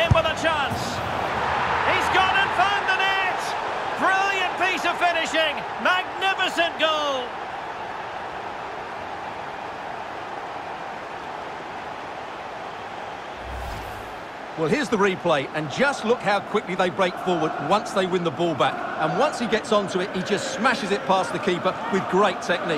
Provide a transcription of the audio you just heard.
in with a chance. He's gone and found the net. Brilliant piece of finishing. Magnificent goal. Well, here's the replay, and just look how quickly they break forward once they win the ball back. And once he gets onto it, he just smashes it past the keeper with great technique.